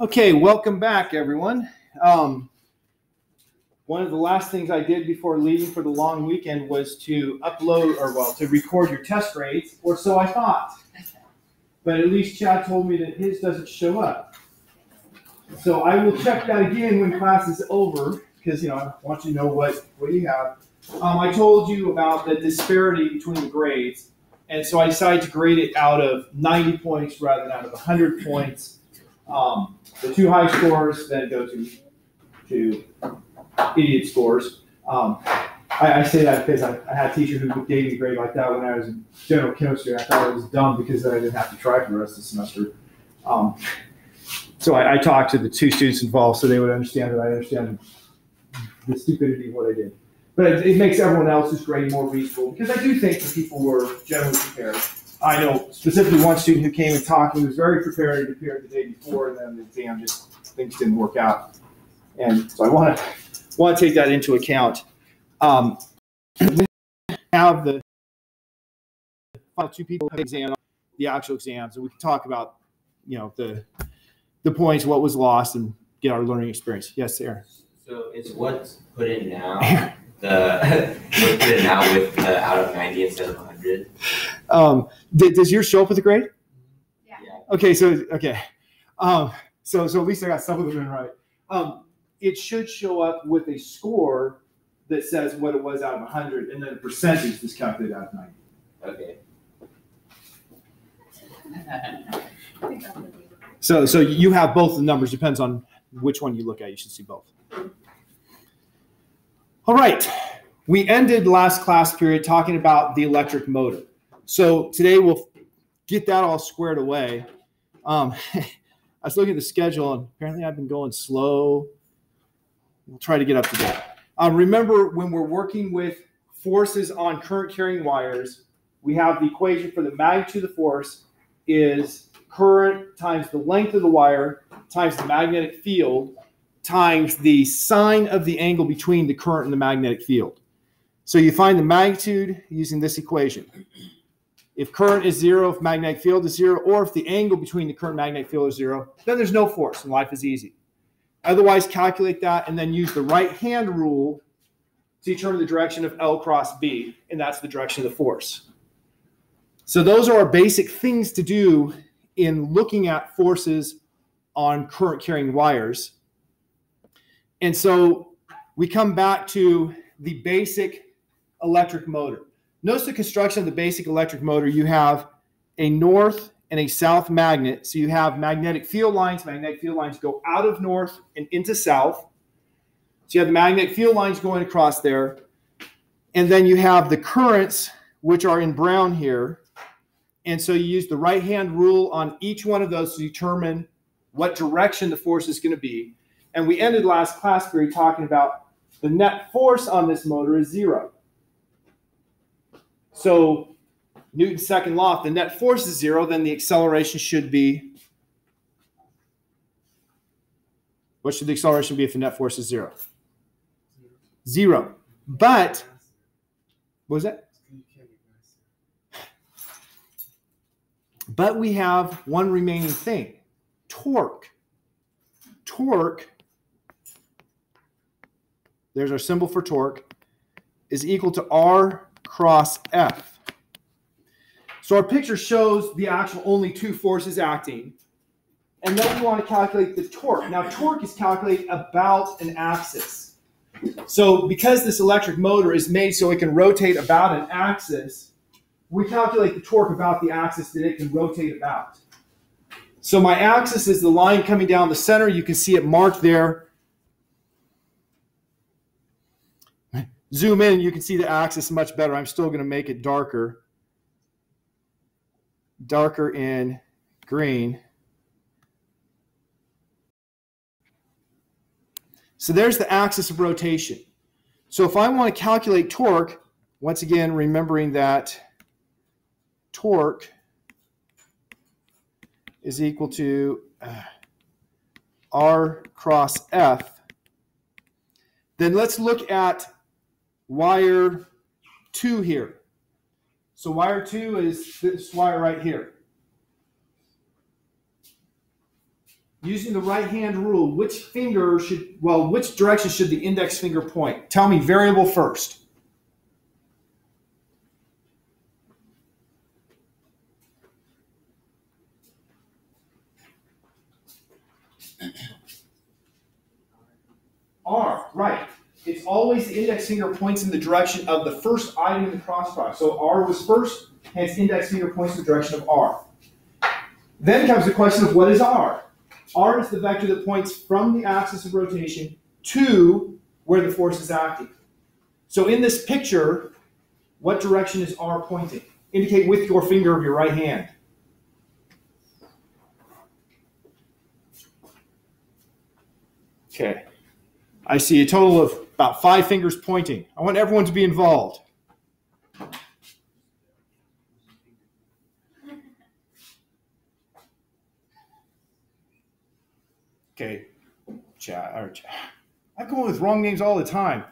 Okay, welcome back, everyone. Um, one of the last things I did before leaving for the long weekend was to upload, or well, to record your test grades, or so I thought. But at least Chad told me that his doesn't show up. So I will check that again when class is over, because you know I want you to know what what you have. Um, I told you about the disparity between the grades, and so I decided to grade it out of 90 points rather than out of 100 points. Um, the two high scores then go to to idiot scores. Um, I, I, say that because I, I, had a teacher who gave me a grade like that when I was in general chemistry. I thought it was dumb because then I didn't have to try for the rest of the semester. Um, so I, I, talked to the two students involved so they would understand that I understand the stupidity of what I did. But it, it makes everyone else's grade more reasonable because I do think the people were generally prepared. I know specifically one student who came and talked, he was very prepared and prepared the day before, and then the exam just things didn't work out. And so I want to want to take that into account. Um, have the two people have exam the actual exams, and we can talk about you know the the points, what was lost, and get our learning experience. Yes, Aaron. So it's what's put in now. the what's put in now with the out of ninety instead of hundred. Um, does yours show up with a grade? Yeah. Okay, so okay, um, so so at least I got some of them in right. Um, it should show up with a score that says what it was out of 100, and then a percentage is calculated out of 90. Okay. So, so you have both the numbers. Depends on which one you look at. You should see both. All right. We ended last class period talking about the electric motor. So today we'll get that all squared away. Um, I was looking at the schedule, and apparently I've been going slow We'll try to get up to date. Um, remember, when we're working with forces on current carrying wires, we have the equation for the magnitude of the force is current times the length of the wire times the magnetic field times the sine of the angle between the current and the magnetic field. So you find the magnitude using this equation. If current is zero, if magnetic field is zero, or if the angle between the current magnetic field is zero, then there's no force and life is easy. Otherwise, calculate that and then use the right hand rule to determine the direction of L cross B, and that's the direction of the force. So those are our basic things to do in looking at forces on current carrying wires. And so we come back to the basic electric motor. Notice the construction of the basic electric motor. You have a north and a south magnet. So you have magnetic field lines. Magnetic field lines go out of north and into south. So you have the magnetic field lines going across there. And then you have the currents, which are in brown here. And so you use the right hand rule on each one of those to determine what direction the force is going to be. And we ended last class period talking about the net force on this motor is zero. So Newton's second law, if the net force is zero, then the acceleration should be. What should the acceleration be if the net force is zero? Zero. But, what was that? But we have one remaining thing torque. Torque, there's our symbol for torque, is equal to R cross F. So our picture shows the actual only two forces acting. And then we want to calculate the torque. Now, torque is calculated about an axis. So because this electric motor is made so it can rotate about an axis, we calculate the torque about the axis that it can rotate about. So my axis is the line coming down the center. You can see it marked there. Zoom in, you can see the axis much better. I'm still going to make it darker darker in green. So there's the axis of rotation. So if I want to calculate torque, once again, remembering that torque is equal to uh, R cross F, then let's look at wire 2 here. So wire two is this wire right here. using the right hand rule, which finger should, well, which direction should the index finger point? Tell me variable first. R, right. It's always the index finger points in the direction of the first item in the cross product. So R was first, hence index finger points in the direction of R. Then comes the question of what is R? R is the vector that points from the axis of rotation to where the force is acting. So in this picture, what direction is R pointing? Indicate with your finger of your right hand. Okay. I see a total of about five fingers pointing. I want everyone to be involved. Okay, Chad. Or. I go with wrong names all the time.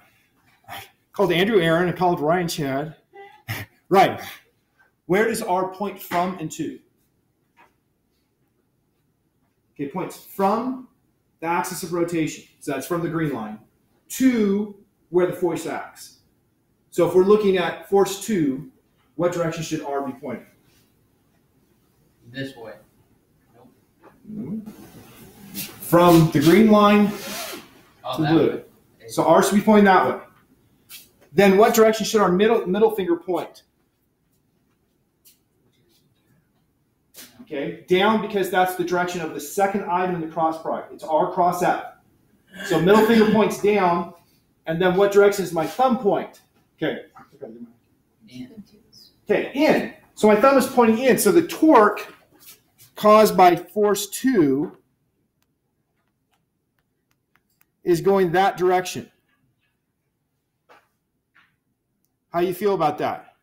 I called Andrew Aaron. I called Ryan Chad. right. Where does R point from and to? Okay, points from the axis of rotation. So that's from the green line to where the force acts. So if we're looking at force two, what direction should R be pointing? This way. Nope. From the green line Oh, to blue. way. So R should be pointing that way. Then what direction should our middle middle finger point? Okay, down because that's the direction of the second item in the cross product. It's R cross F. So middle finger points down, and then what direction is my thumb point? Okay. Okay, in. So my thumb is pointing in. So the torque caused by force two is going that direction. How you feel about that?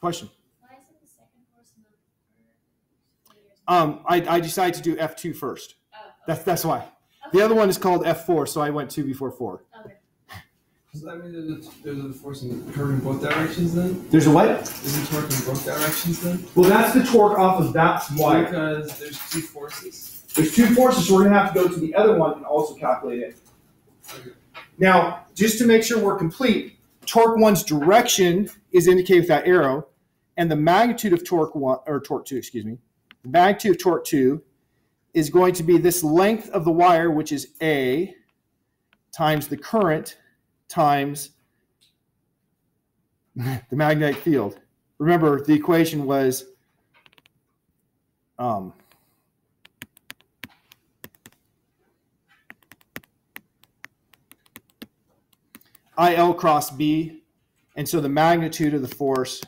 Question. Why isn't the second force not four? Um, I, I decided to do F2 first. That's that's why. The other one is called F4, so I went two before four. Okay. Does that mean there's a, there's a force in torque in both directions then? There's a what? Isn't torque in both directions then? Well, that's the torque off of that wire. Because there's two forces. There's two forces, so we're gonna have to go to the other one and also calculate it. Okay. Now, just to make sure we're complete, torque one's direction is indicated with that arrow, and the magnitude of torque one or torque two, excuse me, the magnitude of torque two is going to be this length of the wire, which is A, times the current times the magnetic field. Remember, the equation was um, IL cross B, and so the magnitude of the force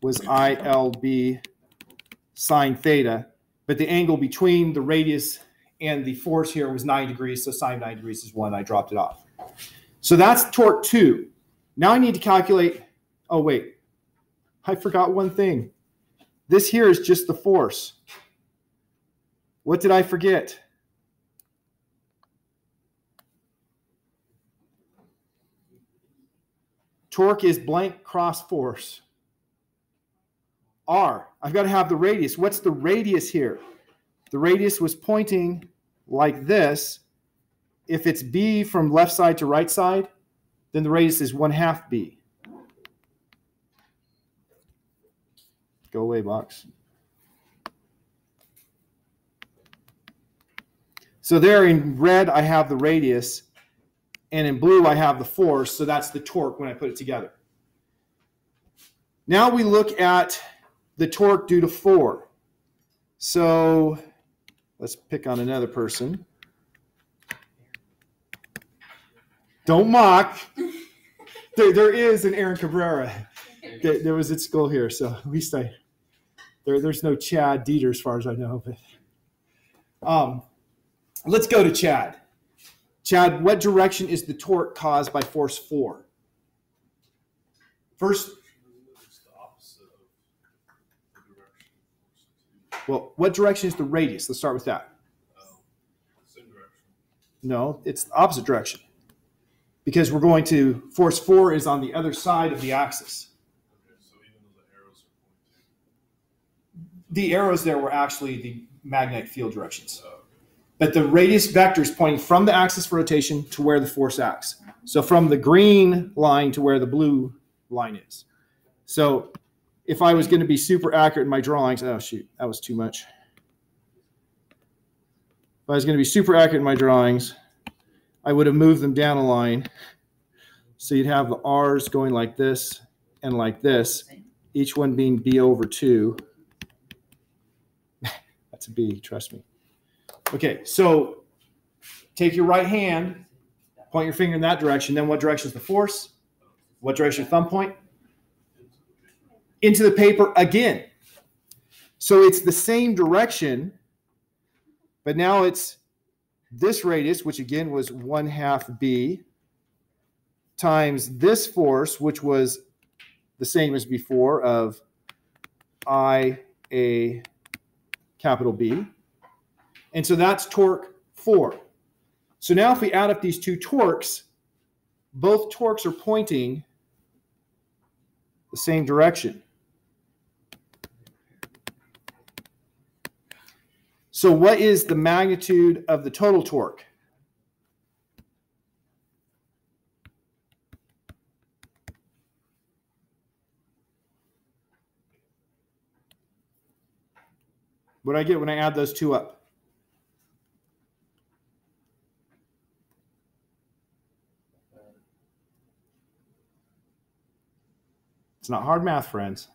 was ILB sine theta, but the angle between the radius and the force here was 9 degrees, so sine 9 degrees is 1. I dropped it off. So that's torque 2. Now I need to calculate, oh wait, I forgot one thing. This here is just the force. What did I forget? Torque is blank cross force. R, I've got to have the radius. What's the radius here? The radius was pointing like this. If it's B from left side to right side, then the radius is one half B. Go away, box. So there in red, I have the radius, and in blue, I have the force. So that's the torque when I put it together. Now we look at the torque due to 4. So let's pick on another person. Don't mock. There, there is an Aaron Cabrera. There, there was at school here, so at least I there, there's no Chad Dieter as far as I know. But um, let's go to Chad. Chad, what direction is the torque caused by force four? First, It's the opposite of the direction of force two. Well, what direction is the radius? Let's start with that. No, it's the opposite direction. Because we're going to, force four is on the other side of the axis. Okay, so the arrows The arrows there were actually the magnetic field directions. But the radius vector is pointing from the axis of rotation to where the force acts. So from the green line to where the blue line is. So if I was going to be super accurate in my drawings, oh shoot, that was too much. If I was going to be super accurate in my drawings, I would have moved them down a line. So you'd have the R's going like this and like this, each one being B over 2. That's a B, trust me. Okay, so take your right hand, point your finger in that direction. Then what direction is the force? What direction your thumb point? Into the paper again. So it's the same direction, but now it's this radius, which again was 1 half B, times this force, which was the same as before of I A capital B. And so that's torque 4. So now if we add up these two torques, both torques are pointing the same direction. So what is the magnitude of the total torque? What do I get when I add those two up? It's not hard math, friends.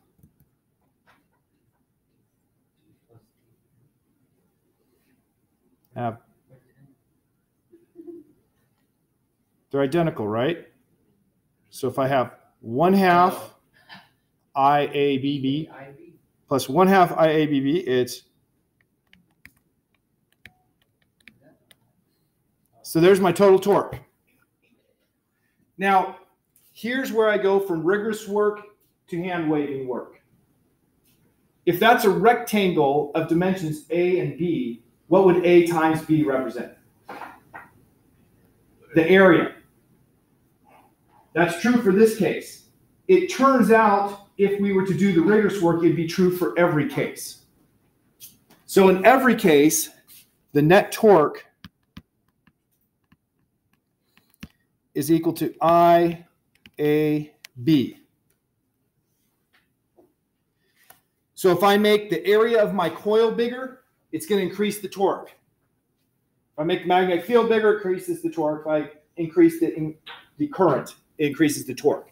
They're identical, right? So if I have one half IABB plus one half IABB, it's so there's my total torque. Now, here's where I go from rigorous work to hand waving work. If that's a rectangle of dimensions A and B, what would A times B represent? The area. That's true for this case. It turns out if we were to do the rigorous work, it'd be true for every case. So in every case, the net torque is equal to I A B. So if I make the area of my coil bigger, it's going to increase the torque. If I make the magnetic field bigger, it increases the torque. If I increase the, in, the current, it increases the torque.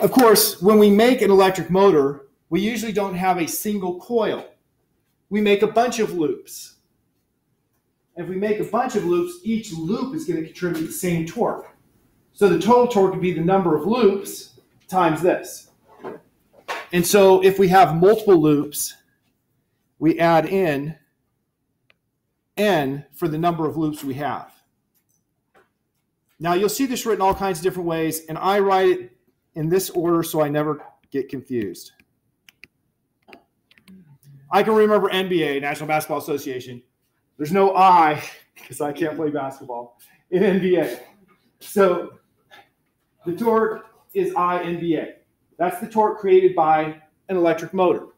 Of course, when we make an electric motor, we usually don't have a single coil. We make a bunch of loops. And if we make a bunch of loops, each loop is going to contribute the same torque. So the total torque would be the number of loops times this. And so if we have multiple loops, we add in n for the number of loops we have. Now you'll see this written all kinds of different ways, and I write it in this order so I never get confused. I can remember NBA, National Basketball Association. There's no I because I can't play basketball in NBA. So the torque is I NBA. That's the torque created by an electric motor.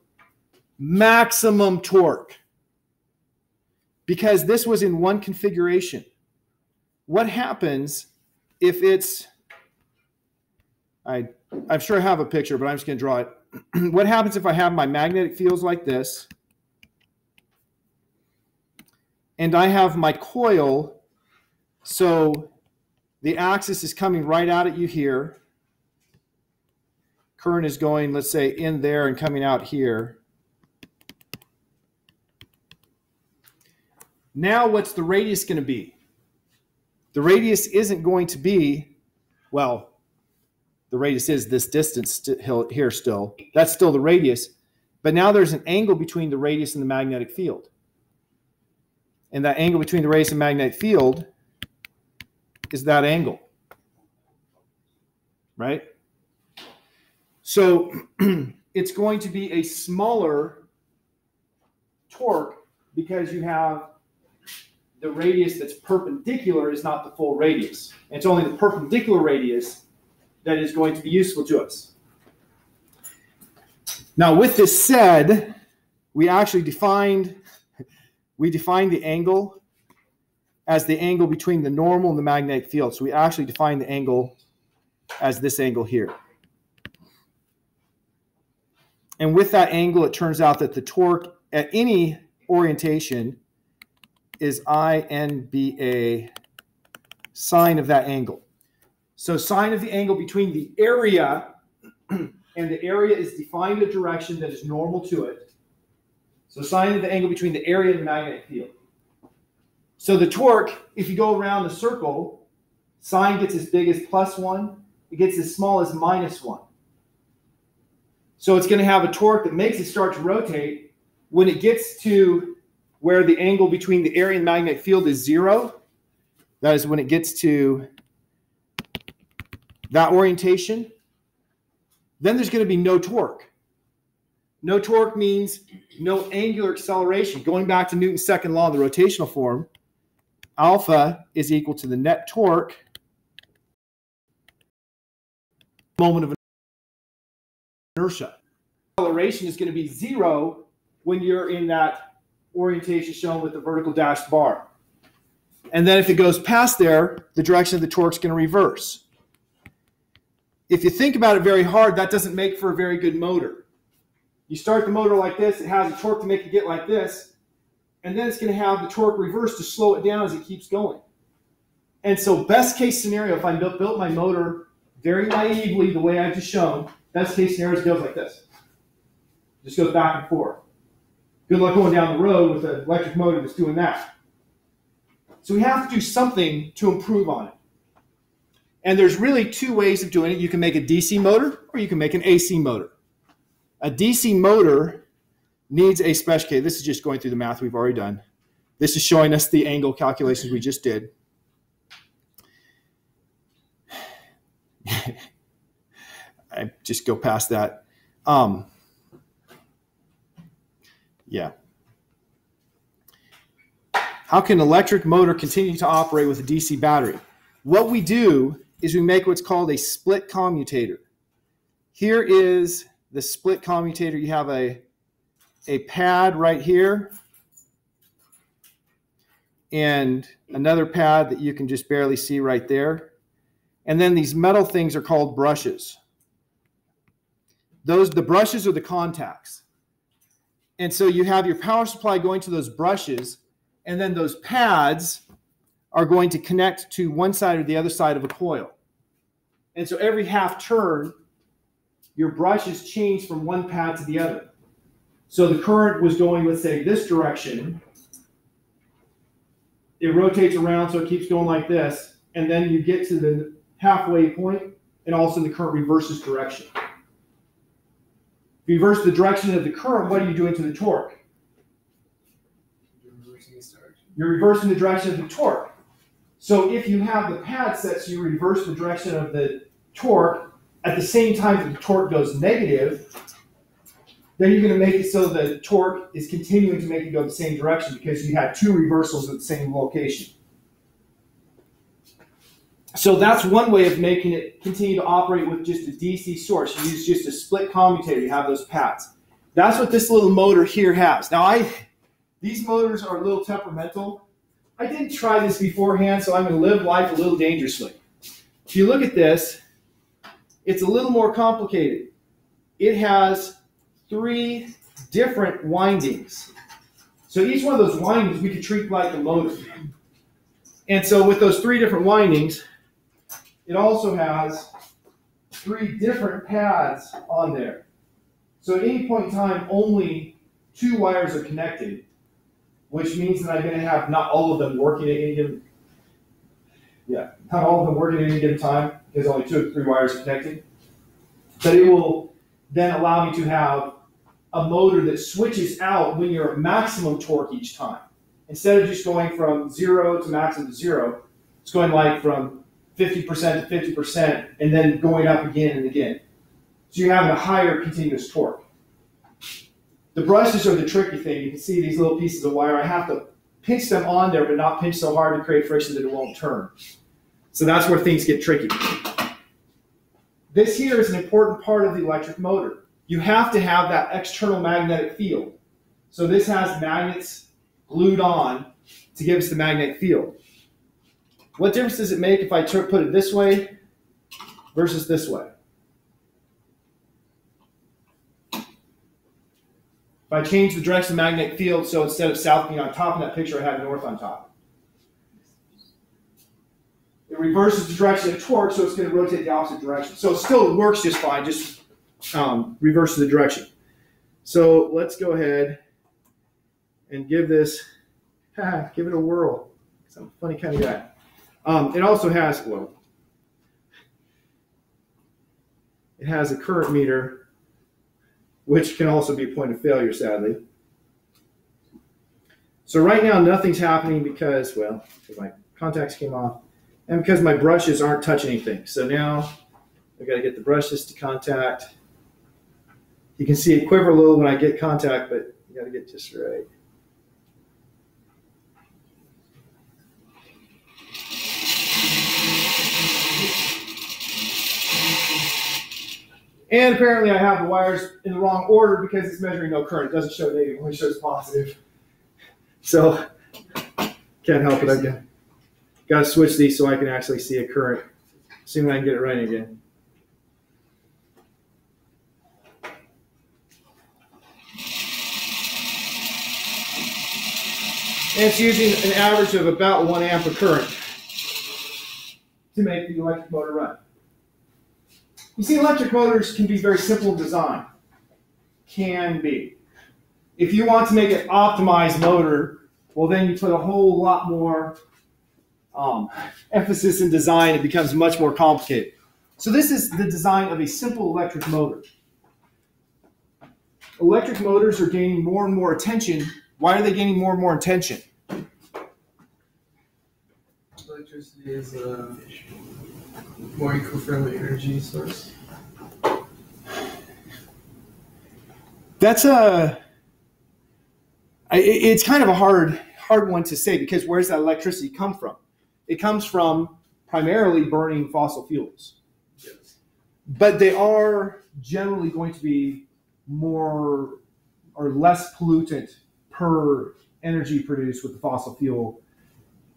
Maximum torque. Because this was in one configuration. What happens if it's I I'm sure I have a picture, but I'm just going to draw it. what happens if I have my magnetic fields like this? And I have my coil, so the axis is coming right out at you here. Current is going, let's say, in there and coming out here. Now, what's the radius going to be? The radius isn't going to be, well, the radius is this distance here still. That's still the radius. But now there's an angle between the radius and the magnetic field. And that angle between the radius and magnetic field is that angle. Right? So it's going to be a smaller torque because you have the radius that's perpendicular is not the full radius. It's only the perpendicular radius that is going to be useful to us. Now, with this said, we actually defined we defined the angle as the angle between the normal and the magnetic field. So we actually define the angle as this angle here. And with that angle, it turns out that the torque at any orientation is INBA sine of that angle. So sine of the angle between the area and the area is defined a direction that is normal to it. So sine of the angle between the area and the magnetic field. So the torque, if you go around the circle, sine gets as big as plus one, it gets as small as minus one. So it's going to have a torque that makes it start to rotate. When it gets to where the angle between the area and magnetic field is zero, that is when it gets to that orientation, then there's going to be no torque. No torque means no angular acceleration. Going back to Newton's second law the rotational form, alpha is equal to the net torque moment of inertia. Acceleration is going to be zero when you're in that orientation shown with the vertical dashed bar. And then if it goes past there, the direction of the torque is going to reverse. If you think about it very hard, that doesn't make for a very good motor. You start the motor like this, it has a torque to make it get like this, and then it's going to have the torque reverse to slow it down as it keeps going. And so, best case scenario, if I built, my motor very naively the way I've just shown, best case scenario is it goes like this. Just goes back and forth. Good luck going down the road with an electric motor that's doing that. So we have to do something to improve on it. And there's really two ways of doing it. You can make a DC motor or you can make an AC motor. A DC motor needs a special case. This is just going through the math we've already done. This is showing us the angle calculations we just did. I just go past that. Um, yeah. How can an electric motor continue to operate with a DC battery? What we do is we make what's called a split commutator. Here is the split commutator. You have a, a pad right here and another pad that you can just barely see right there. And then these metal things are called brushes. Those the brushes are the contacts. And so you have your power supply going to those brushes, and then those pads are going to connect to one side or the other side of a coil. And so every half turn, your brushes change from one pad to the other. So the current was going, let's say, this direction. It rotates around, so it keeps going like this. And then you get to the halfway point, and all of a sudden the current reverses direction. Reverse the direction of the current, what are you doing to the torque? You're reversing. You're reversing the direction of the torque. So if you have the pad set so you reverse the direction of the torque at the same time that the torque goes negative, then you're going to make it so the torque is continuing to make it go the same direction because you had two reversals at the same location. So that's one way of making it continue to operate with just a DC source. You use just a split commutator. You have those pads. That's what this little motor here has. Now, I these motors are a little temperamental. I didn't try this beforehand, so I'm going to live life a little dangerously. If you look at this, it's a little more complicated. It has three different windings. So each one of those windings we could treat like a motor. And so with those three different windings, it also has three different pads on there. So at any point in time, only two wires are connected, which means that I'm going to have not all of them working at any given. Yeah, not all of them working at any given time because only two or three wires are connected. But it will then allow me to have a motor that switches out when you're at maximum torque each time. Instead of just going from zero to maximum to zero, it's going like from 50% to 50% and then going up again and again. So you're having a higher continuous torque. The brushes are the tricky thing. You can see these little pieces of wire. I have to pinch them on there, but not pinch so hard to create friction that it won't turn. So that's where things get tricky. This here is an important part of the electric motor. You have to have that external magnetic field. So this has magnets glued on to give us the magnetic field. What difference does it make if I put it this way versus this way? If I change the direction of the magnetic field, so instead of south being on top in that picture, I have north on top. It reverses the direction of torque, so it's going to rotate the opposite direction. So it still works just fine, just um, reverses the direction. So let's go ahead and give this, give it a whirl. 'Cause I'm a funny kind of guy. Um, it also has, well, it has a current meter, which can also be a point of failure, sadly. So right now, nothing's happening because, well, because my contacts came off and because my brushes aren't touching anything. So now I've got to get the brushes to contact. You can see it quiver a little when I get contact, but you got to get just right. And apparently I have the wires in the wrong order because it's measuring no current. It doesn't show negative, it only shows positive. So can't help it. I've got, to switch these so I can actually see a current. Assuming I can get it running again. And it's using an average of about one amp of current to make the electric motor run. You see, electric motors can be very simple design. Can be. If you want to make an optimized motor, well, then you put a whole lot more um, emphasis in design. It becomes much more complicated. So this is the design of a simple electric motor. Electric motors are gaining more and more attention. Why are they gaining more and more attention? Electricity is a more eco-friendly energy source. That's a. It's kind of a hard, hard one to say because where's that electricity come from? It comes from primarily burning fossil fuels, Yes. but they are generally going to be more or less pollutant per energy produced with the fossil fuel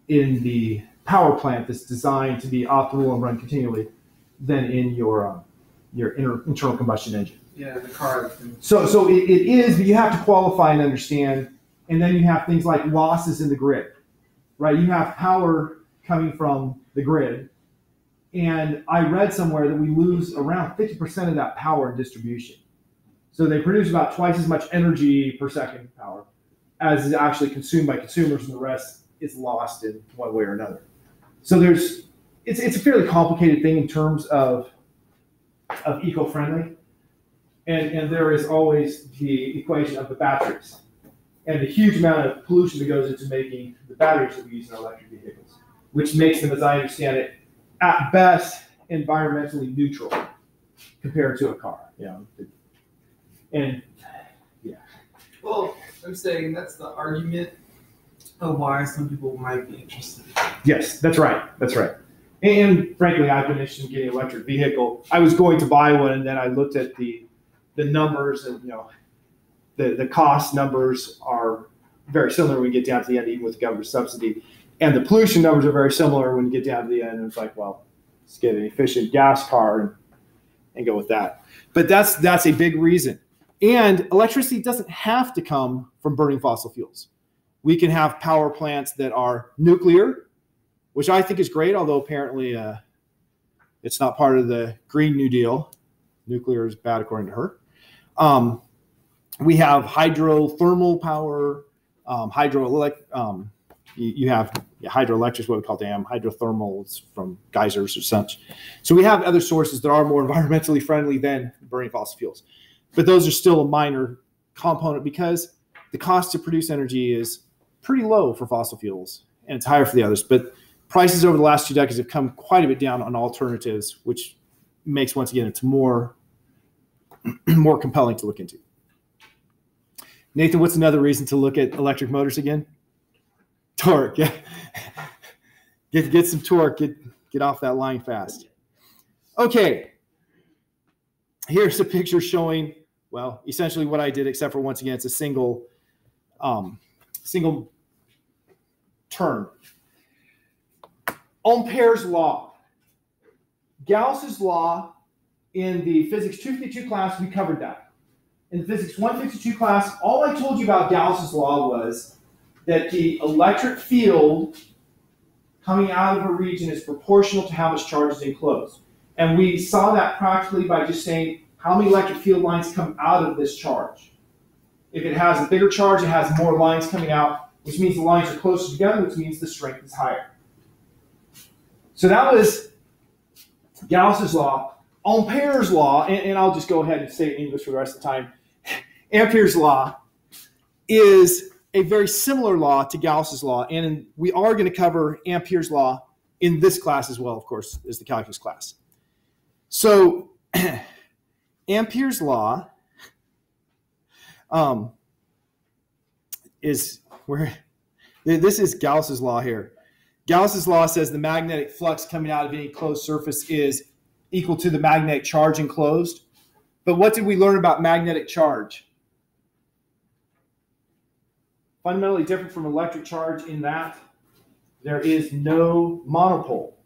in the power plant that's designed to be optimal and run continually than in your um, your inter- internal combustion engine. Yeah, the car. So, so it, it is, but you have to qualify and understand. And then you have things like losses in the grid, right? You have power coming from the grid. And I read somewhere that we lose around 50% of that power in distribution. So they produce about twice as much energy per second power as is actually consumed by consumers, and the rest is lost in one way or another. So there's, it's, it's a fairly complicated thing in terms of, of eco-friendly and, and there is always the equation of the batteries and the huge amount of pollution that goes into making the batteries that we use in our electric vehicles, which makes them, as I understand it, at best environmentally neutral compared to a car. You know, and yeah. Well, I'm saying that's the argument of why some people might be interested. yes, that's right, that's right. And frankly, I've been interested in getting an electric vehicle. I was going to buy one, and then I looked at the the numbers, and you know, the the cost numbers are very similar when you get down to the end, even with the government subsidy. And the pollution numbers are very similar when you get down to the end. And it's like, well, let's get an efficient gas car and, and go with that. But that's that's a big reason. And electricity doesn't have to come from burning fossil fuels. We can have power plants that are nuclear, which I think is great, although apparently uh, it's not part of the Green New Deal. Nuclear is bad according to her. Um, we have hydrothermal power, um, hydroelect. Um, you, have yeah, hydroelectric, is what we call dam. Hydrothermal is from geysers or such. So we have other sources that are more environmentally friendly than burning fossil fuels, but those are still a minor component because the cost to produce energy is pretty low for fossil fuels and it's higher for the others. But prices over the last two decades have come quite a bit down on alternatives, which makes once again it's more more compelling to look into. Nathan, what's another reason to look at electric motors again? Torque. Get get some torque. Get get off that line fast. Okay. Here's a picture showing, well, essentially what I did, except for once again, it's a single um, single term. Ampere's law. Gauss's law in the physics 252 class, we covered that. In the physics 152 class, all I told you about Gauss's law was that the electric field coming out of a region is proportional to how much charge is enclosed. And we saw that practically by just saying how many electric field lines come out of this charge. If it has a bigger charge, it has more lines coming out, which means the lines are closer together, which means the strength is higher. So that was Gauss's law. Ampere's law, and, and I'll just go ahead and say it in English for the rest of the time. Ampere's law is a very similar law to Gauss's law, and we are going to cover Ampere's law in this class as well, of course, as the calculus class. So, Ampere's law um, is where this is Gauss's law here. Gauss's law says the magnetic flux coming out of any closed surface is equal to the magnetic charge enclosed. But what did we learn about magnetic charge? Fundamentally different from electric charge in that there is no monopole.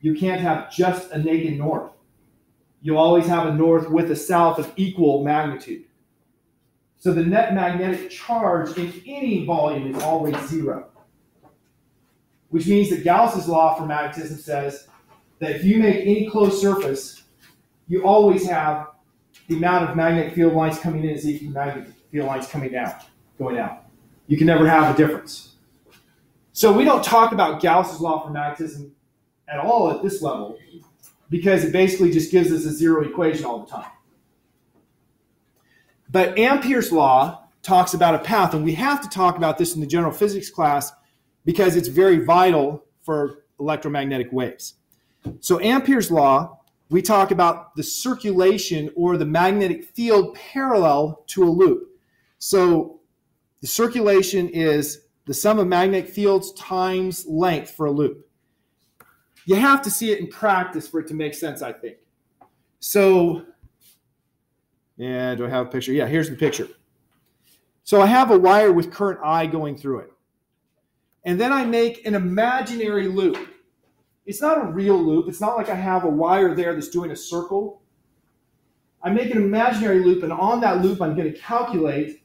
You can't have just a naked north. You always have a north with a south of equal magnitude. So the net magnetic charge in any volume is always zero. Which means that Gauss's law for magnetism says that if you make any closed surface, you always have the amount of magnetic field lines coming in is equal to magnetic field lines coming down, going out. You can never have a difference. So we don't talk about Gauss's law for magnetism at all at this level because it basically just gives us a zero equation all the time. But Ampere's law talks about a path, and we have to talk about this in the general physics class because it's very vital for electromagnetic waves. So Ampere's law, we talk about the circulation or the magnetic field parallel to a loop. So the circulation is the sum of magnetic fields times length for a loop. You have to see it in practice for it to make sense, I think. So, yeah, do I have a picture? Yeah, here's the picture. So I have a wire with current I going through it. And then I make an imaginary loop. It's not a real loop. It's not like I have a wire there that's doing a circle. I make an imaginary loop, and on that loop, I'm going to calculate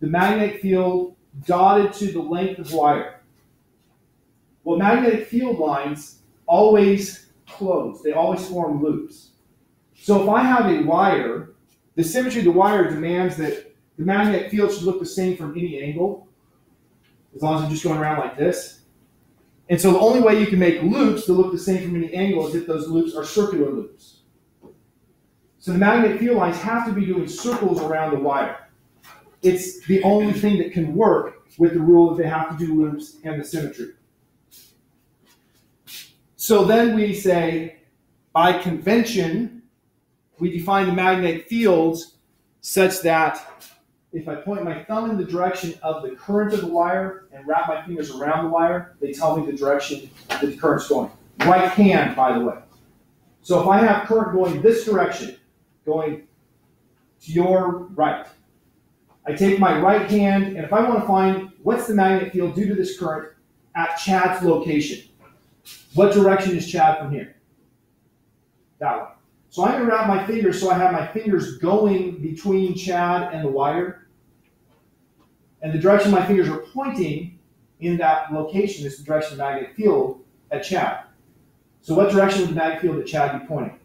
the magnetic field dotted to the length of wire. Well, magnetic field lines always close. They always form loops. So if I have a wire, the symmetry of the wire demands that the magnetic field should look the same from any angle, as long as I'm just going around like this. And so the only way you can make loops that look the same from any angle is if those loops are circular loops. So the magnetic field lines have to be doing circles around the wire. It's the only thing that can work with the rule that they have to do loops and the symmetry. So then we say, by convention, we define the magnetic fields such that if I point my thumb in the direction of the current of the wire and wrap my fingers around the wire, they tell me the direction that the current's going. Right hand, by the way. So if I have current going this direction, going to your right, I take my right hand, and if I want to find what's the magnetic field due to this current at Chad's location, what direction is Chad from here? That way. So I'm going to wrap my fingers so I have my fingers going between Chad and the wire. And the direction my fingers are pointing in that location is the direction of the magnetic field at Chad. So what direction would the magnetic field at Chad be pointing?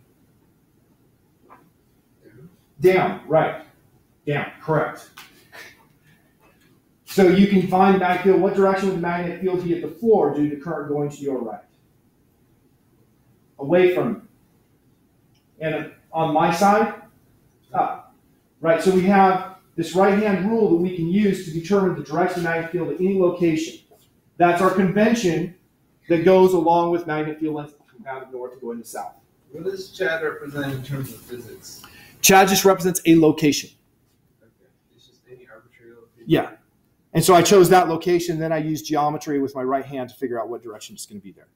Down, right. Down, correct. So you can find the magnetic field. What direction would the magnetic field be at the floor due to current going to your right? Away from. And on my side, up. Right, so we have this right-hand rule that we can use to determine the direction of the magnetic field at any location. That's our convention that goes along with magnetic field length from out of north and going to south. What does Chad represent in terms of physics? Chad just represents a location. Okay. It's just any arbitrary location. Yeah. And so I chose that location, then I used geometry with my right hand to figure out what direction it's going to be there.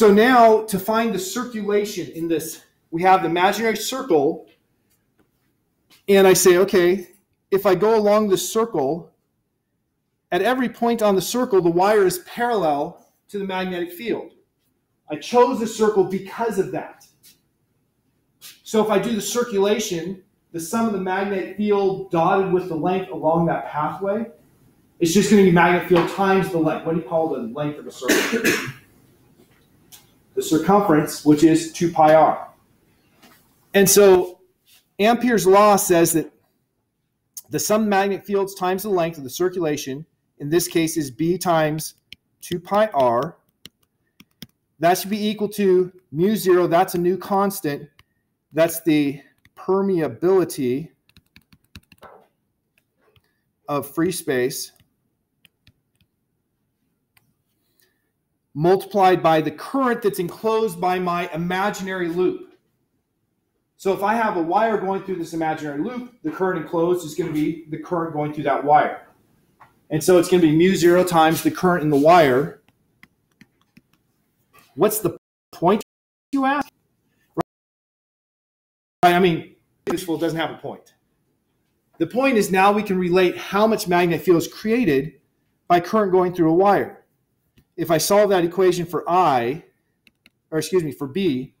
So now to find the circulation in this, we have the imaginary circle, and I say, okay, if I go along the circle, at every point on the circle, the wire is parallel to the magnetic field. I chose the circle because of that. So if I do the circulation, the sum of the magnetic field dotted with the length along that pathway, it's just going to be magnetic field times the length. What do you call the length of a circle? The circumference, which is 2 pi r. And so Ampere's law says that the sum of magnetic fields times the length of the circulation, in this case, is B times 2 pi r. That should be equal to mu zero. That's a new constant. That's the permeability of free space multiplied by the current that's enclosed by my imaginary loop. So if I have a wire going through this imaginary loop, the current enclosed is going to be the current going through that wire. And so it's going to be mu zero times the current in the wire. What's the point you ask? Right? I mean, this useful doesn't have a point. The point is now we can relate how much magnetic field is created by current going through a wire. If I solve that equation for I, or excuse me, for B,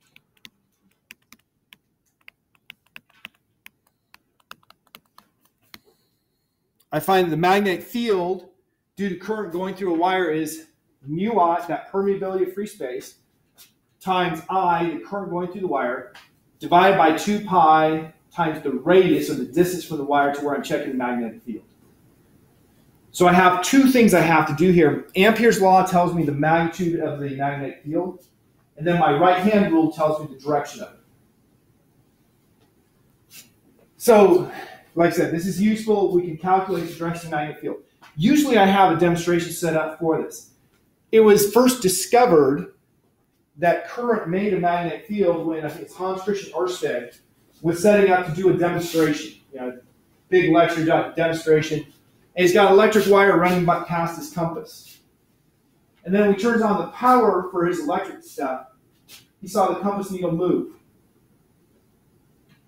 I find the magnetic field due to current going through a wire is mu naught, that permeability of free space, times I, the current going through the wire, divided by 2 pi times the radius or the distance from the wire to where I'm checking the magnetic field. So I have two things I have to do here. Ampere's law tells me the magnitude of the magnetic field, and then my right hand rule tells me the direction of it. So, like I said, this is useful. We can calculate the direction of the magnetic field. Usually I have a demonstration set up for this. It was first discovered that current made a magnetic field when I think it's Hans Christian Ørsted was setting up to do a demonstration, you know, big lecture demonstration. And he's got electric wire running past his compass. And then when he turns on the power for his electric stuff, he saw the compass needle move.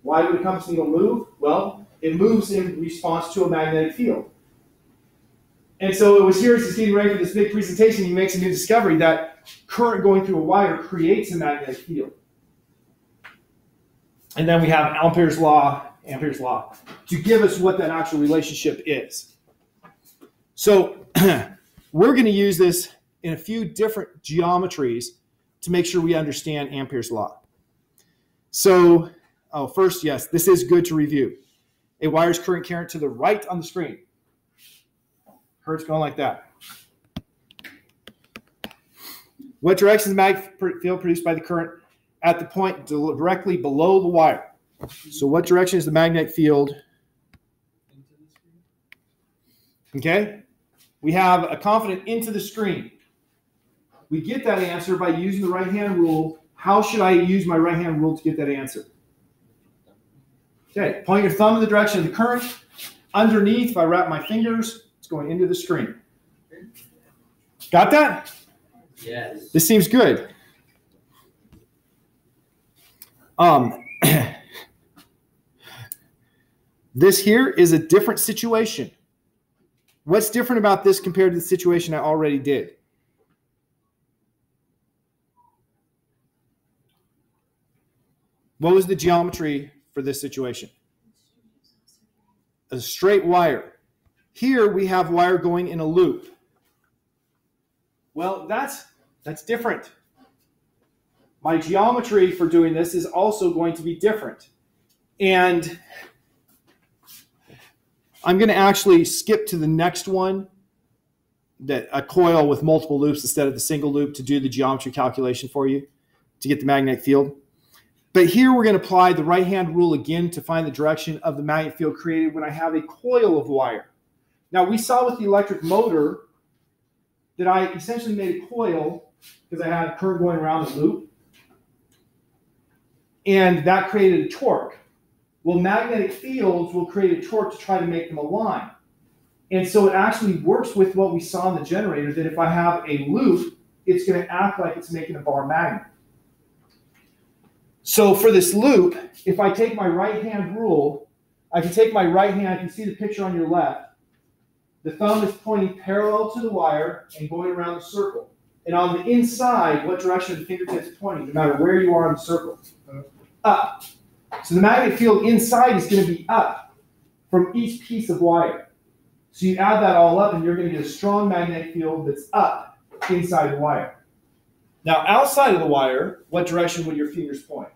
Why would the compass needle move? Well, it moves in response to a magnetic field. And so it was here as he's getting ready for this big presentation, he makes a new discovery that current going through a wire creates a magnetic field. And then we have Ampere's law, Ampere's law, to give us what that actual relationship is. So we're going to use this in a few different geometries to make sure we understand Ampere's law. So, oh, first, yes, this is good to review. A wire's current current to the right on the screen. Current's going like that. What direction is the magnetic field produced by the current at the point directly below the wire? So what direction is the magnetic field? Okay. We have a confident into the screen. We get that answer by using the right hand rule. How should I use my right hand rule to get that answer? Okay, point your thumb in the direction of the current. Underneath, if I wrap my fingers, it's going into the screen. Got that? Yes. This seems good. Um, this here is a different situation. What's different about this compared to the situation I already did? What was the geometry for this situation? A straight wire. Here we have wire going in a loop. Well, that's that's different. My geometry for doing this is also going to be different. And I'm going to actually skip to the next one, that a coil with multiple loops instead of the single loop to do the geometry calculation for you to get the magnetic field. But here we're going to apply the right-hand rule again to find the direction of the magnetic field created when I have a coil of wire. Now we saw with the electric motor that I essentially made a coil because I had current going around the loop. And that created a torque. Well, magnetic fields will create a torque to try to make them align. And so it actually works with what we saw in the generator that if I have a loop, it's going to act like it's making a bar magnet. So for this loop, if I take my right hand rule, I can take my right hand, I can see the picture on your left. The thumb is pointing parallel to the wire and going around the circle. And on the inside, what direction the fingertips pointing, no matter where you are in the circle? Up. So the magnetic field inside is going to be up from each piece of wire. So you add that all up, and you're going to get a strong magnetic field that's up inside the wire. Now, outside of the wire, what direction would your fingers point?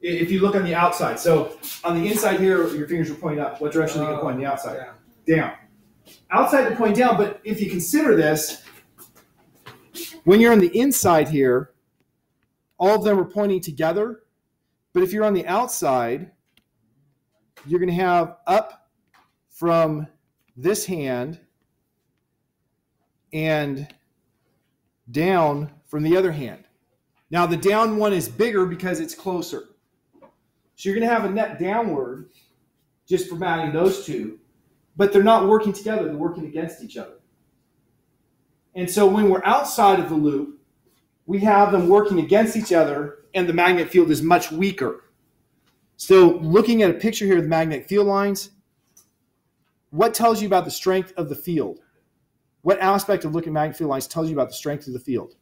If you look on the outside, so on the inside here, your fingers are pointing up. What direction are they going to point on the outside? Yeah. Down. Outside to point down, but if you consider this, when you're on the inside here, all of them are pointing together. But if you're on the outside, you're going to have up from this hand and down from the other hand. Now, the down one is bigger because it's closer. So you're going to have a net downward just from adding those two, but they're not working together, they're working against each other. And so when we're outside of the loop, we have them working against each other, and the magnet field is much weaker. So, looking at a picture here of the magnetic field lines, what tells you about the strength of the field? What aspect of looking at magnetic field lines tells you about the strength of the field?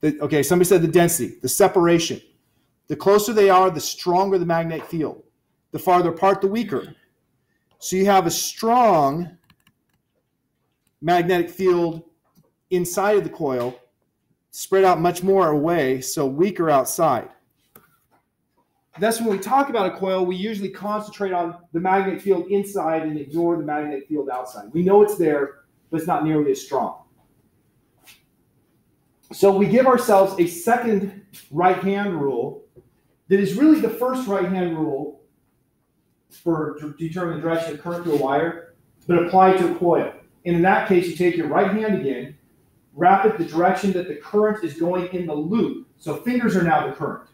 The, okay, somebody said the density, the separation. The closer they are, the stronger the magnetic field. The farther apart, the weaker. So you have a strong magnetic field inside of the coil, spread out much more away, so weaker outside. That's when we talk about a coil, we usually concentrate on the magnetic field inside and ignore the magnetic field outside. We know it's there, but it's not nearly as strong. So we give ourselves a second right hand rule that is really the first right hand rule for determining the direction of current through a wire, but applied to a coil. And in that case, you take your right hand again, wrap it the direction that the current is going in the loop. So fingers are now the current.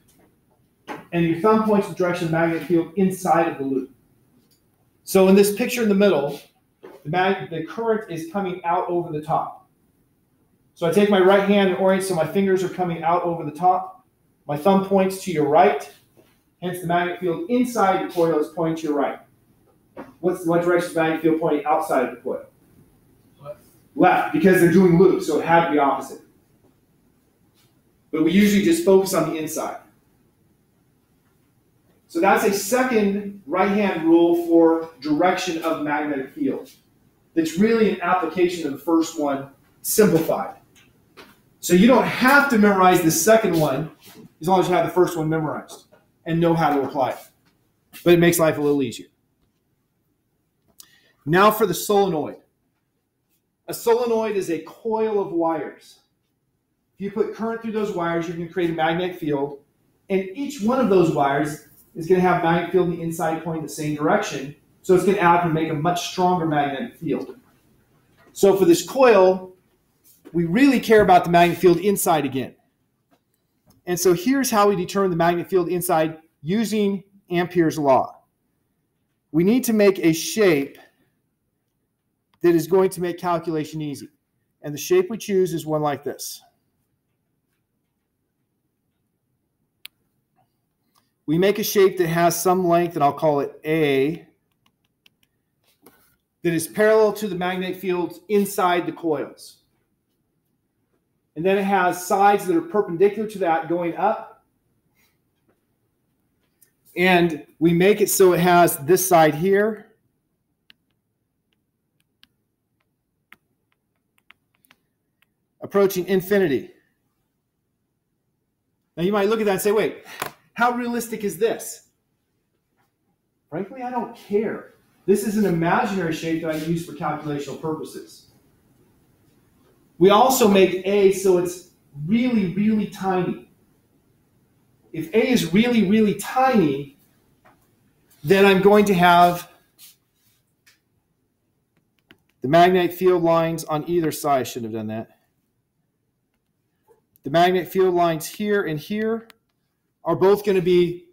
And your thumb points the direction of the magnetic field inside of the loop. So in this picture in the middle, the, mag- the current is coming out over the top. So I take my right hand and orient so my fingers are coming out over the top. My thumb points to your right. Hence, the magnetic field inside the coil is pointing to your right. What's what direction is the magnetic field pointing outside of the coil? Left. Because they're doing loops, so it had to be opposite. But we usually just focus on the inside. So that's a second right hand rule for direction of magnetic field. That's really an application of the first one simplified. So you don't have to memorize the second one as long as you have the first one memorized and know how to apply it. But it makes life a little easier. Now for the solenoid. A solenoid is a coil of wires. If you put current through those wires, you can create a magnetic field. And each one of those wires is going to have magnetic field the inside pointing the same direction. So it's going to add and make a much stronger magnetic field. So for this coil, we really care about the magnetic field inside again. And so here's how we determine the magnetic field inside using Ampere's law. We need to make a shape that is going to make calculation easy. And the shape we choose is one like this. We make a shape that has some length, and I'll call it A, that is parallel to the magnetic fields inside the coils. And then it has sides that are perpendicular to that going up. And we make it so it has this side here. Approaching infinity. Now you might look at that and say, wait, how realistic is this? Frankly, I don't care. This is an imaginary shape that I use for calculational purposes. We also make A so it's really, really tiny. If A is really, really tiny, then I'm going to have the magnetic field lines on either side. I shouldn't have done that. The magnetic field lines here and here are both going to be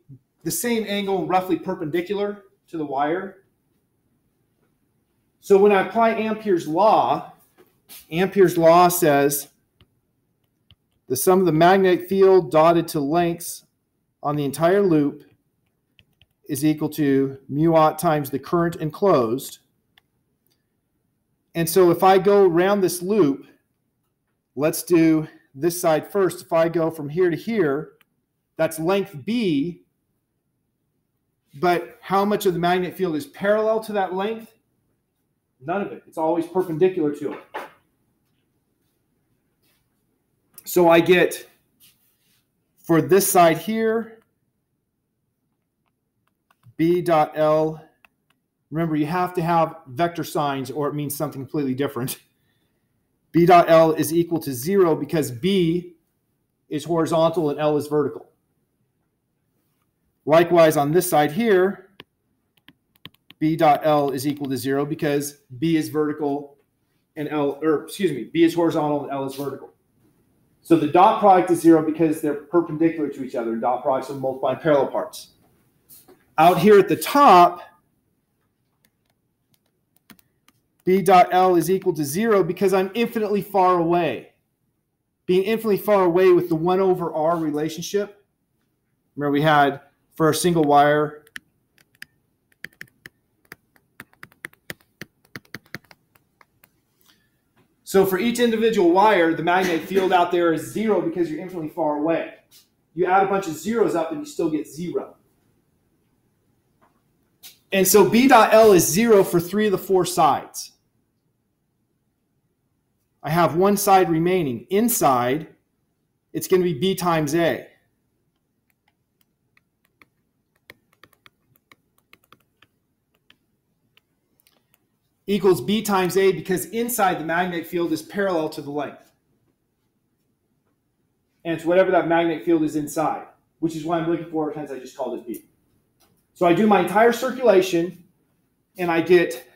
the same angle, roughly perpendicular to the wire. So when I apply Ampere's law, Ampere's law says the sum of the magnetic field dotted to lengths on the entire loop is equal to mu naught times the current enclosed. And so if I go around this loop, let's do this side first. If I go from here to here, that's length B. But how much of the magnetic field is parallel to that length? None of it. It's always perpendicular to it. So I get for this side here, B dot L. Remember, you have to have vector signs or it means something completely different. B dot L is equal to zero because B is horizontal and L is vertical. Likewise, on this side here, B dot L is equal to zero because B is vertical and L, or excuse me, B is horizontal and L is vertical. So the dot product is zero because they're perpendicular to each other. Dot products are multiplying parallel parts. Out here at the top, B dot L is equal to zero because I'm infinitely far away. Being infinitely far away with the one over R relationship. Remember we had for a single wire, So for each individual wire, the magnetic field out there is zero because you're infinitely far away. You add a bunch of zeros up and you still get zero. And so B dot L is zero for three of the four sides. I have one side remaining. Inside, it's going to be B times A. equals B times A because inside the magnetic field is parallel to the length. And it's whatever that magnetic field is inside, which is what I'm looking for, hence I just called it B. So I do my entire circulation and I get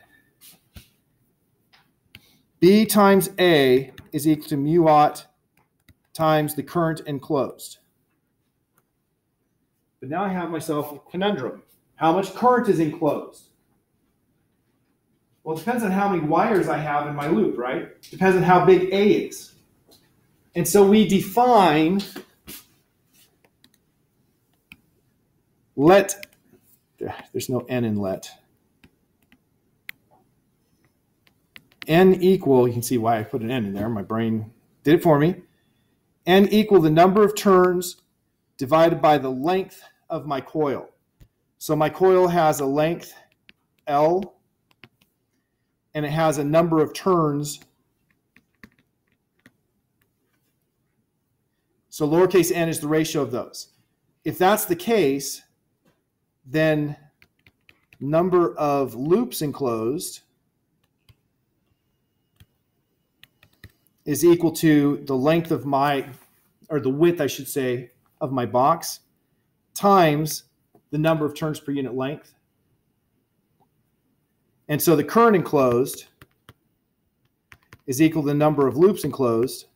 B times A is equal to mu naught times the current enclosed. But now I have myself a conundrum. How much current is enclosed? Well, it depends on how many wires I have in my loop, right? Depends on how big A is. And so we define let, there's no N in let. N equal, you can see why I put an N in there. My brain did it for me. N equal the number of turns divided by the length of my coil. So my coil has a length L and it has a number of turns. So lowercase n is the ratio of those. If that's the case, then number of loops enclosed is equal to the length of my, or the width, I should say, of my box times the number of turns per unit length and so the current enclosed is equal to the number of loops enclosed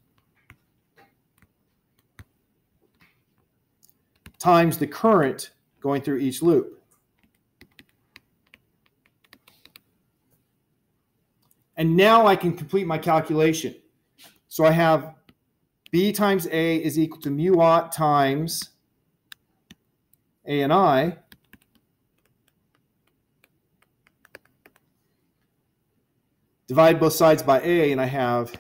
times the current going through each loop. And now I can complete my calculation. So I have B times A is equal to mu naught times A and I divide both sides by A, and I have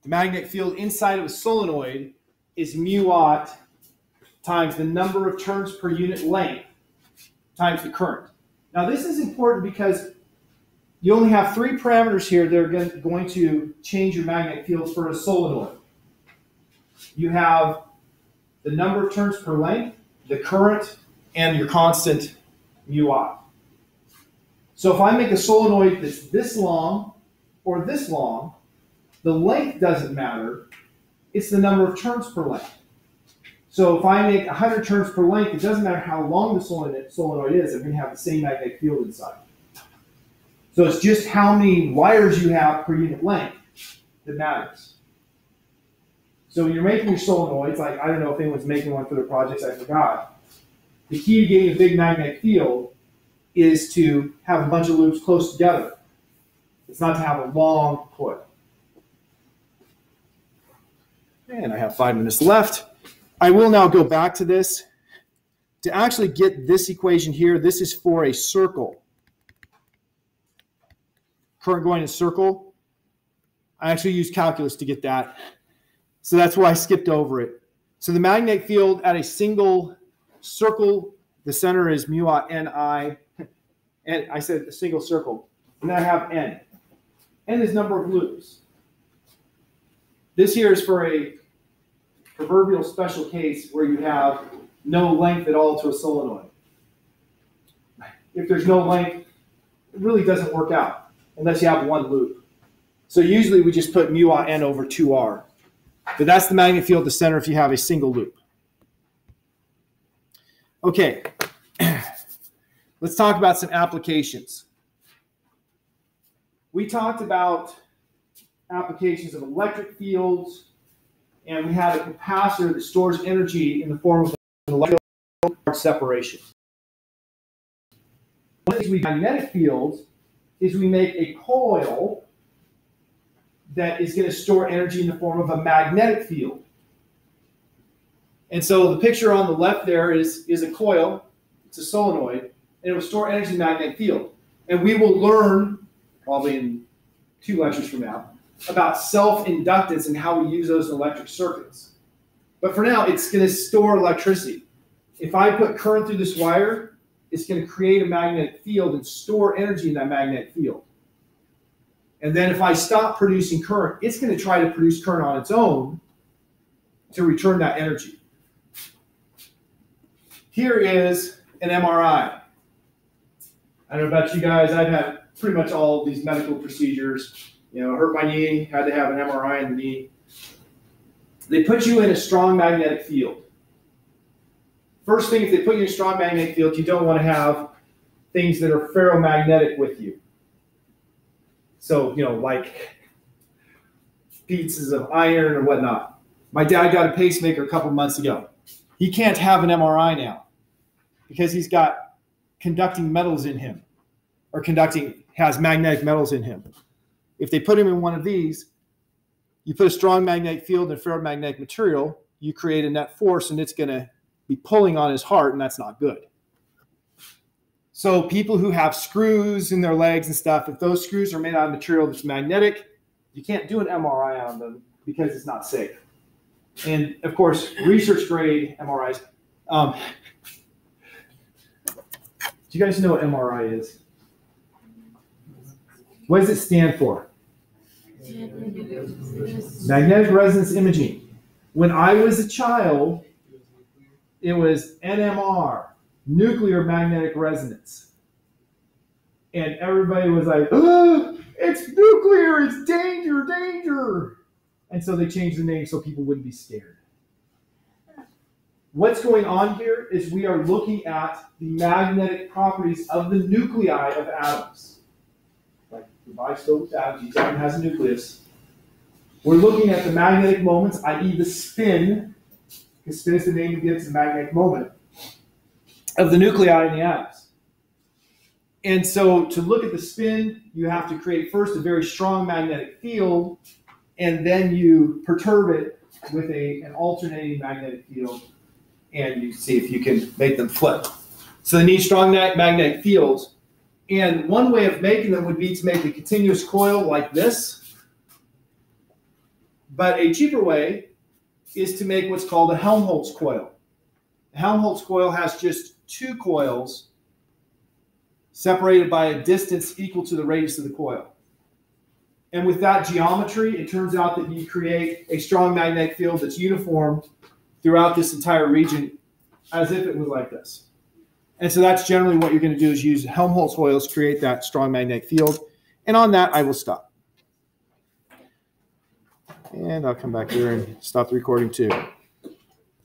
the magnetic field inside of a solenoid is mu naught times the number of turns per unit length times the current. Now this is important because you only have three parameters here that are going to change your magnetic fields for a solenoid. You have the number of turns per length, the current, and your constant mu i. So if I make a solenoid that's this long or this long, the length doesn't matter. It's the number of turns per length. So if I make 100 turns per length, it doesn't matter how long the solenoid is, I'm going to have the same magnetic field inside. So it's just how many wires you have per unit length that matters. So when you're making your solenoids, like I don't know if anyone's making one for their projects, I forgot the key to getting a big magnetic field is to have a bunch of loops close together. It's not to have a long coil. And I have five minutes left. I will now go back to this. To actually get this equation here, this is for a circle. Current going in a circle. I actually used calculus to get that. So that's why I skipped over it. So the magnetic field at a single circle, the center is mu naught ni, and I said a single circle. And then I have n. n is number of loops. This here is for a proverbial special case where you have no length at all to a solenoid. If there's no length, it really doesn't work out unless you have one loop. So usually we just put mu naught n over 2r. But that's the magnetic field at the center if you have a single loop. Okay, let's talk about some applications. We talked about applications of electric fields, and we had a capacitor that stores energy in the form of an electrical separation. One of these magnetic fields is we make a coil that is going to store energy in the form of a magnetic field. And so the picture on the left there is, is a coil, it's a solenoid, and it will store energy in the magnetic field. And we will learn, probably in two lectures from now, about self-inductance and how we use those in electric circuits. But for now, it's going to store electricity. If I put current through this wire, it's going to create a magnetic field and store energy in that magnetic field. And then if I stop producing current, it's going to try to produce current on its own to return that energy. Here is an MRI. I don't know about you guys, I've had pretty much all of these medical procedures. You know, hurt my knee, had to have an MRI in the knee. They put you in a strong magnetic field. First thing, if they put you in a strong magnetic field, you don't want to have things that are ferromagnetic with you. So, you know, like pieces of iron or whatnot. My dad got a pacemaker a couple months ago. He can't have an MRI now because he's got conducting metals in him or conducting has magnetic metals in him. If they put him in one of these, you put a strong magnetic field in ferromagnetic material, you create a net force and it's going to be pulling on his heart, and that's not good. So people who have screws in their legs and stuff, if those screws are made out of material that's magnetic, you can't do an MRI on them because it's not safe. And of course, research grade MRIs. Um, do you guys know what MRI is? What does it stand for? Magnetic resonance imaging. When I was a child, it was NMR, nuclear magnetic resonance. And everybody was like, oh, it's nuclear, it's danger, danger. And so they changed the name so people wouldn't be scared. What's going on here is we are looking at the magnetic properties of the nuclei of atoms. Atoms, each atom has a nucleus. We're looking at the magnetic moments, i.e., the spin, because spin is the name it gives the magnetic moment, of the nuclei in the atoms. And so to look at the spin, you have to create first a very strong magnetic field, and then you perturb it with a, an alternating magnetic field, and you see if you can make them flip. So they need strong magnetic fields. And one way of making them would be to make a continuous coil like this. But a cheaper way is to make what's called a Helmholtz coil. A Helmholtz coil has just two coils separated by a distance equal to the radius of the coil. And with that geometry, it turns out that you create a strong magnetic field that's uniform throughout this entire region as if it was like this. And so that's generally what you're going to do is use Helmholtz coils, create that strong magnetic field. And on that, I will stop. And I'll come back here and stop the recording too.